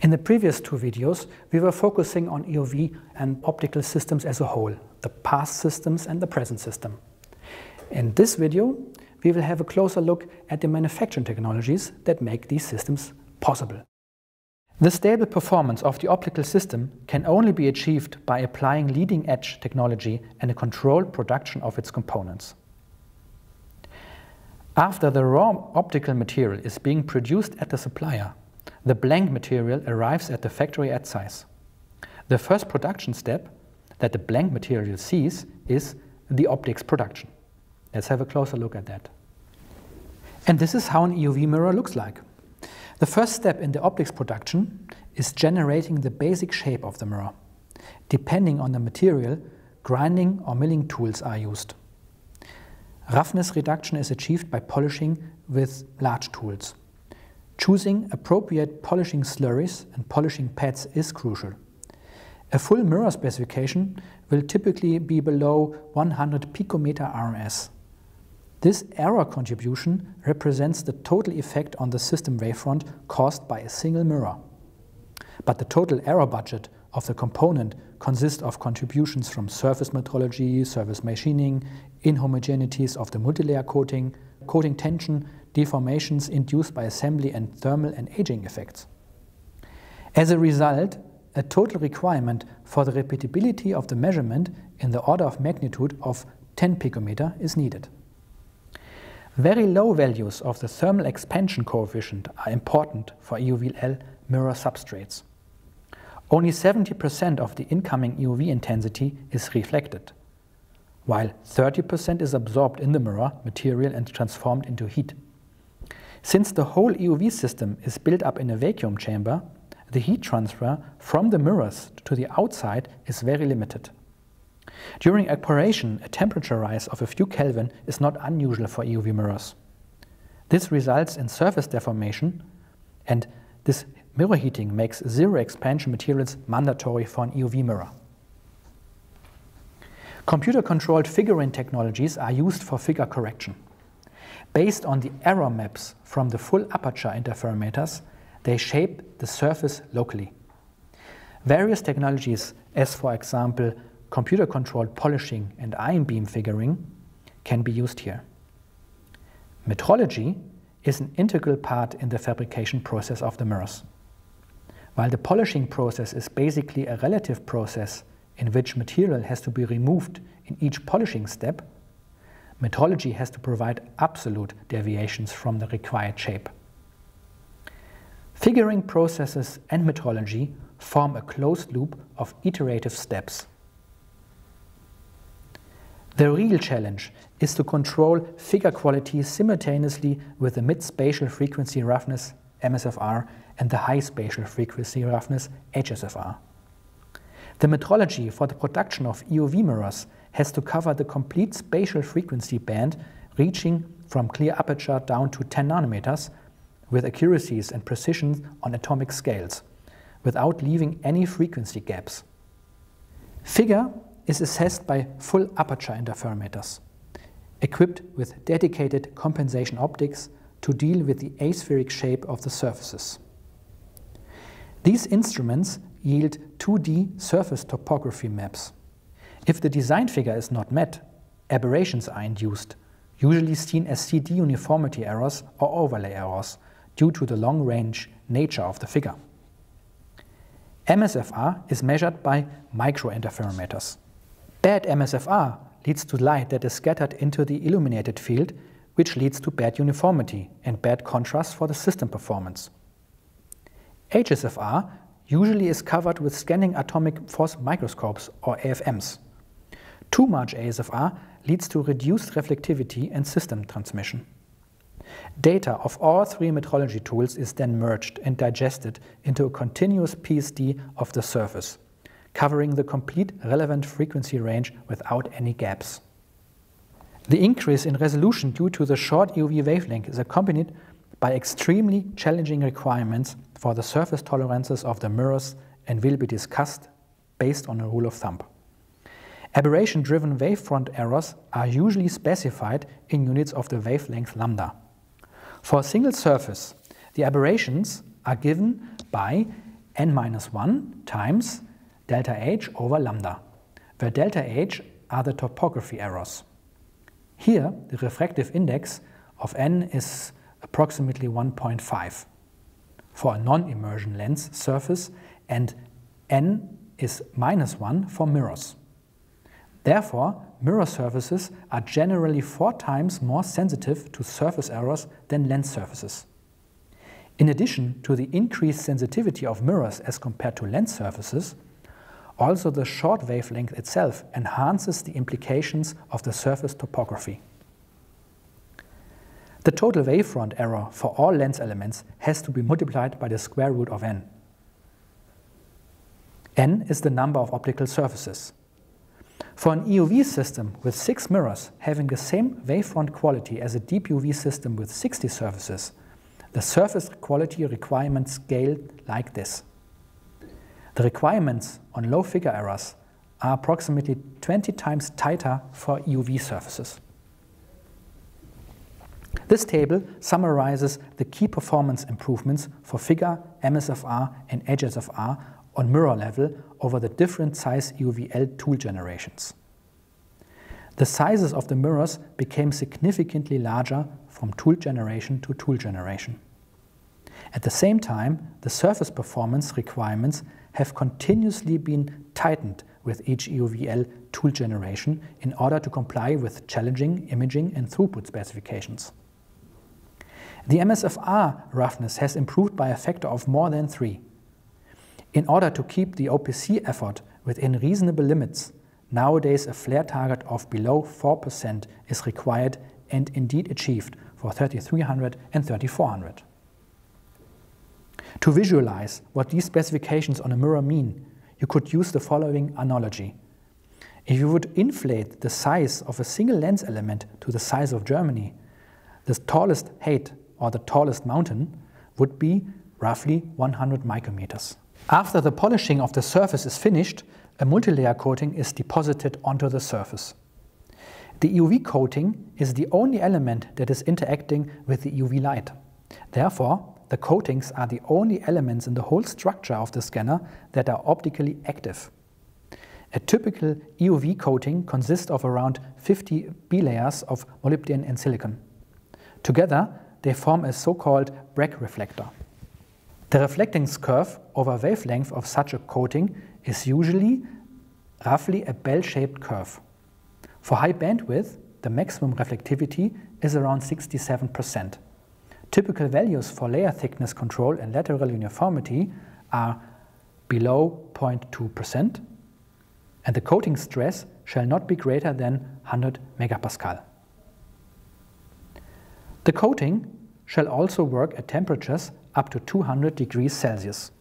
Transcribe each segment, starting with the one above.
In the previous two videos, we were focusing on EUV and optical systems as a whole, the past systems and the present system. In this video, we will have a closer look at the manufacturing technologies that make these systems possible. The stable performance of the optical system can only be achieved by applying leading-edge technology and a controlled production of its components. After the raw optical material is being produced at the supplier, the blank material arrives at the factory at size. The first production step that the blank material sees is the optics production. Let's have a closer look at that. And this is how an EUV mirror looks like. The first step in the optics production is generating the basic shape of the mirror. Depending on the material, grinding or milling tools are used. Roughness reduction is achieved by polishing with large tools. Choosing appropriate polishing slurries and polishing pads is crucial. A full mirror specification will typically be below 100 picometer RMS. This error contribution represents the total effect on the system wavefront caused by a single mirror. But the total error budget of the component consists of contributions from surface metrology, surface machining, inhomogeneities of the multilayer coating, coating tension, deformations induced by assembly and thermal and aging effects. As a result, a total requirement for the repeatability of the measurement in the order of magnitude of 10 picometer is needed. Very low values of the thermal expansion coefficient are important for EUVL mirror substrates. Only 70% of the incoming EUV intensity is reflected, while 30% is absorbed in the mirror material and transformed into heat. Since the whole EUV system is built up in a vacuum chamber, the heat transfer from the mirrors to the outside is very limited. During operation, a temperature rise of a few Kelvin is not unusual for EUV mirrors. This results in surface deformation, and this mirror heating makes zero expansion materials mandatory for an EUV mirror. Computer-controlled figuring technologies are used for figure correction. Based on the error maps from the full aperture interferometers, they shape the surface locally. Various technologies, as for example computer-controlled polishing and ion beam figuring, can be used here. Metrology is an integral part in the fabrication process of the mirrors. While the polishing process is basically a relative process in which material has to be removed in each polishing step, metrology has to provide absolute deviations from the required shape. Figuring processes and metrology form a closed loop of iterative steps. The real challenge is to control figure quality simultaneously with the mid-spatial frequency roughness MSFR and the high spatial frequency roughness HSFR. The metrology for the production of EUV mirrors has to cover the complete spatial frequency band reaching from clear aperture down to 10 nanometers with accuracies and precision on atomic scales without leaving any frequency gaps. Figure is assessed by full aperture interferometers equipped with dedicated compensation optics to deal with the aspheric shape of the surfaces. These instruments yield 2D surface topography maps. If the design figure is not met, aberrations are induced, usually seen as CD uniformity errors or overlay errors due to the long-range nature of the figure. MSFR is measured by microinterferometers. Bad MSFR leads to light that is scattered into the illuminated field, which leads to bad uniformity and bad contrast for the system performance. HSFR usually is covered with scanning atomic force microscopes or AFMs. Too much HSFR leads to reduced reflectivity and system transmission. Data of all three metrology tools is then merged and digested into a continuous PSD of the surface, covering the complete relevant frequency range without any gaps. The increase in resolution due to the short UV wavelength is accompanied by extremely challenging requirements for the surface tolerances of the mirrors and will be discussed based on a rule of thumb. Aberration-driven wavefront errors are usually specified in units of the wavelength lambda. For a single surface, the aberrations are given by n minus 1 times delta h over lambda, where delta h are the topography errors. Here, the refractive index of n is approximately 1.5 for a non-immersion lens surface and n is minus 1 for mirrors. Therefore, mirror surfaces are generally four times more sensitive to surface errors than lens surfaces. In addition to the increased sensitivity of mirrors as compared to lens surfaces, also the short wavelength itself enhances the implications of the surface topography. The total wavefront error for all lens elements has to be multiplied by the square root of n. n is the number of optical surfaces. For an EUV system with 6 mirrors having the same wavefront quality as a deep UV system with 60 surfaces, the surface quality requirements scale like this. The requirements on low figure errors are approximately 20 times tighter for EUV surfaces. This table summarizes the key performance improvements for figure, MSFR and HSFR on mirror level over the different size EUVL tool generations. The sizes of the mirrors became significantly larger from tool generation to tool generation. At the same time, the surface performance requirements have continuously been tightened with each EUVL tool generation in order to comply with challenging imaging and throughput specifications. The MSFR roughness has improved by a factor of more than 3. In order to keep the OPC effort within reasonable limits, nowadays a flare target of below 4% is required and indeed achieved for 3300 and 3400. To visualize what these specifications on a mirror mean, you could use the following analogy. If you would inflate the size of a single lens element to the size of Germany, the tallest height or the tallest mountain would be roughly 100 micrometers. After the polishing of the surface is finished, a multilayer coating is deposited onto the surface. The EUV coating is the only element that is interacting with the UV light. Therefore, the coatings are the only elements in the whole structure of the scanner that are optically active. A typical EUV coating consists of around 50 bilayers of molybdenum and silicon. Together, they form a so-called Bragg reflector. The reflectance curve over wavelength of such a coating is usually roughly a bell-shaped curve. For high bandwidth, the maximum reflectivity is around 67%. Typical values for layer thickness control and lateral uniformity are below 0.2%, and the coating stress shall not be greater than 100 megapascal. The coating shall also work at temperatures up to 200 degrees Celsius.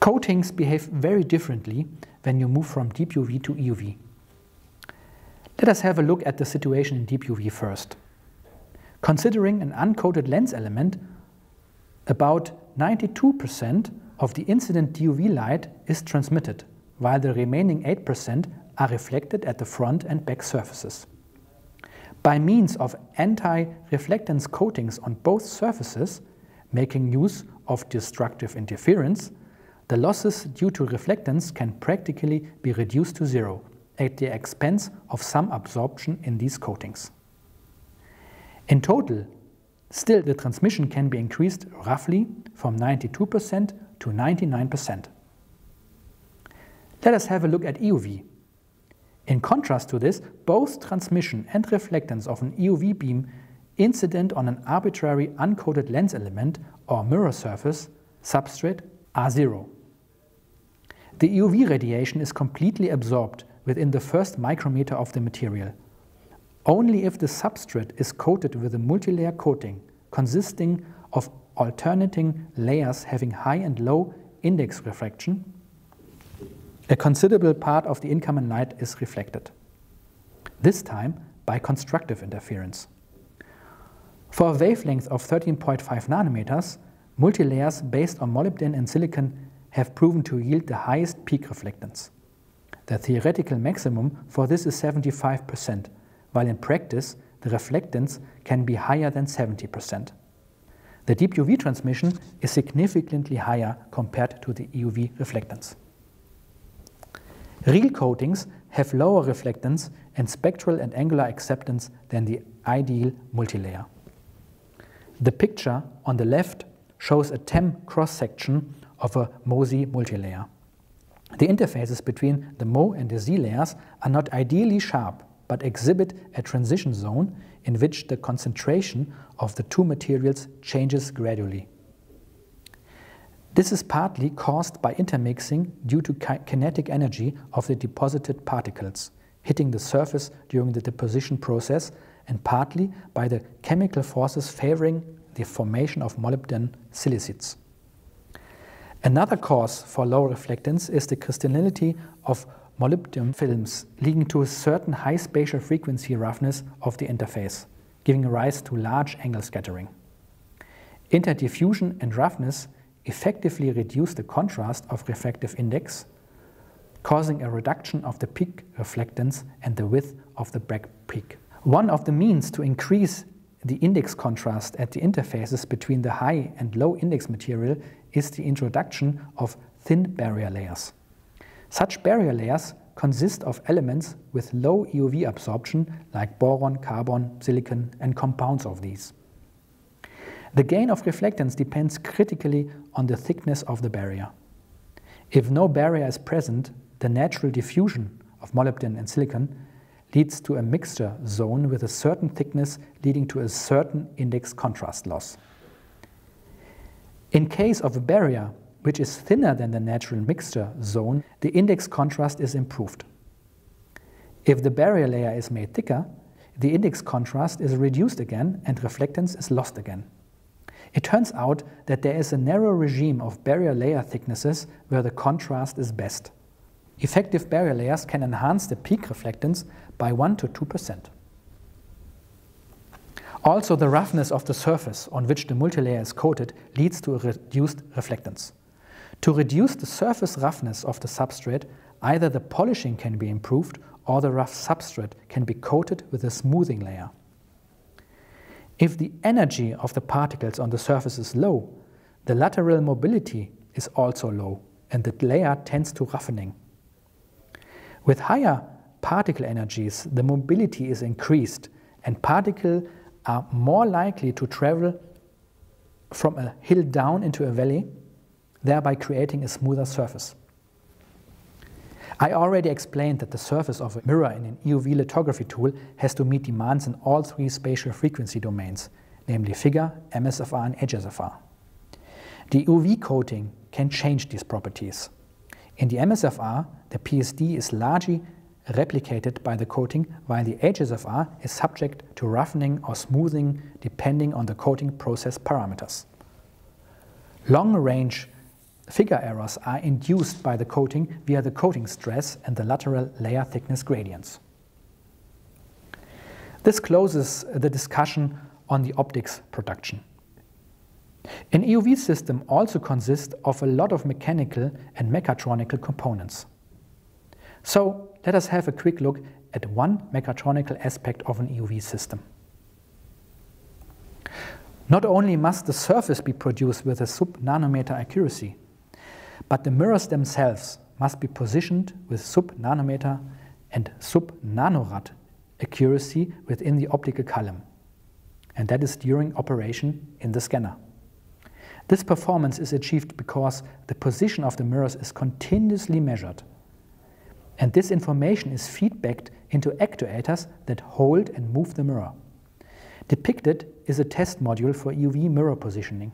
Coatings behave very differently when you move from deep UV to EUV. Let us have a look at the situation in deep UV first. Considering an uncoated lens element, about 92% of the incident DUV light is transmitted, while the remaining 8% are reflected at the front and back surfaces. By means of anti-reflectance coatings on both surfaces, making use of destructive interference, the losses due to reflectance can practically be reduced to zero at the expense of some absorption in these coatings. In total, still the transmission can be increased roughly from 92% to 99%. Let us have a look at EUV. In contrast to this, both transmission and reflectance of an EUV beam incident on an arbitrary uncoated lens element or mirror surface substrate are zero. The EUV radiation is completely absorbed within the first micrometer of the material only if the substrate is coated with a multilayer coating consisting of alternating layers having high and low index refraction, a considerable part of the incoming light is reflected, this time by constructive interference. For a wavelength of 13.5 nanometers, multilayers based on molybdenum and silicon have proven to yield the highest peak reflectance. The theoretical maximum for this is 75 percent, while in practice the reflectance can be higher than 70%. The deep UV transmission is significantly higher compared to the EUV reflectance. Real coatings have lower reflectance and spectral and angular acceptance than the ideal multilayer. The picture on the left shows a TEM cross-section of a MoSi multilayer. The interfaces between the MO and the Si layers are not ideally sharp, but exhibit a transition zone in which the concentration of the two materials changes gradually. This is partly caused by intermixing due to kinetic energy of the deposited particles hitting the surface during the deposition process and partly by the chemical forces favoring the formation of molybdenum silicides. Another cause for low reflectance is the crystallinity of molybdenum films, leading to a certain high spatial frequency roughness of the interface, giving rise to large angle scattering. Interdiffusion and roughness effectively reduce the contrast of refractive index, causing a reduction of the peak reflectance and the width of the Bragg peak. One of the means to increase the index contrast at the interfaces between the high and low index material is the introduction of thin barrier layers. Such barrier layers consist of elements with low EUV absorption like boron, carbon, silicon and compounds of these. The gain of reflectance depends critically on the thickness of the barrier. If no barrier is present, the natural diffusion of molybdenum and silicon leads to a mixture zone with a certain thickness leading to a certain index contrast loss. In case of a barrier which is thinner than the natural mixture zone, the index contrast is improved. If the barrier layer is made thicker, the index contrast is reduced again and reflectance is lost again. It turns out that there is a narrow regime of barrier layer thicknesses where the contrast is best. Effective barrier layers can enhance the peak reflectance by 1 to 2%. Also, the roughness of the surface on which the multilayer is coated leads to a reduced reflectance. To reduce the surface roughness of the substrate, either the polishing can be improved or the rough substrate can be coated with a smoothing layer. If the energy of the particles on the surface is low, the lateral mobility is also low and the layer tends to roughening. With higher particle energies, the mobility is increased and particles are more likely to travel from a hill down into a valley, thereby creating a smoother surface. I already explained that the surface of a mirror in an EUV lithography tool has to meet demands in all three spatial frequency domains, namely figure, MSFR and HSFR. The EUV coating can change these properties. In the MSFR, the PSD is largely replicated by the coating, while the HSFR is subject to roughening or smoothing depending on the coating process parameters. Long-range figure errors are induced by the coating via the coating stress and the lateral layer thickness gradients. This closes the discussion on the optics production. An EUV system also consists of a lot of mechanical and mechatronical components. So let us have a quick look at one mechatronical aspect of an EUV system. Not only must the surface be produced with a sub-nanometer accuracy, but the mirrors themselves must be positioned with sub-nanometer and sub-nanorad accuracy within the optical column, and that is during operation in the scanner. This performance is achieved because the position of the mirrors is continuously measured. And this information is feedbacked into actuators that hold and move the mirror. Depicted is a test module for EUV mirror positioning.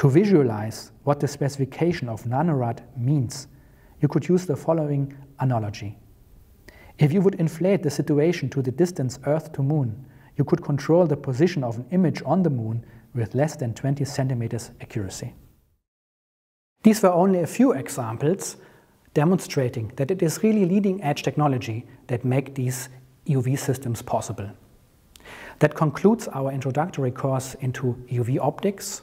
To visualize what the specification of nanorad means, you could use the following analogy. If you would inflate the situation to the distance Earth to Moon, you could control the position of an image on the Moon with less than 20 centimeters accuracy. These were only a few examples demonstrating that it is really leading edge technology that make these EUV systems possible. That concludes our introductory course into EUV optics